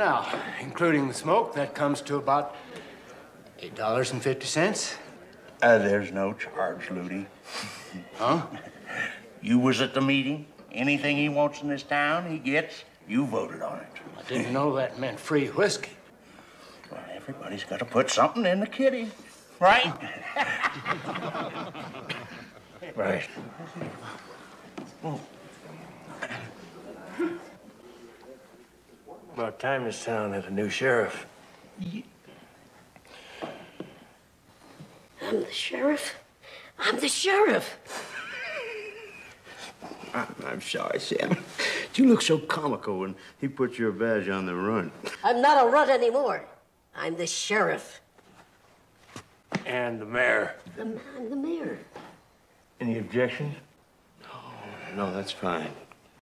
Now, including the smoke, that comes to about $8.50. Uh, there's no charge, Lutie. Huh? You was at the meeting. Anything he wants in this town, he gets. You voted on it. I didn't know that meant free whiskey. Well, everybody's got to put something in the kitty, right? right. About time this town had a new sheriff. I'm the sheriff. I'm the sheriff. I'm sorry, Sam. You look so comical when he put your badge on the run. I'm not a runt anymore. I'm the sheriff. And the mayor. The man, the mayor. Any objections? No, no, that's fine.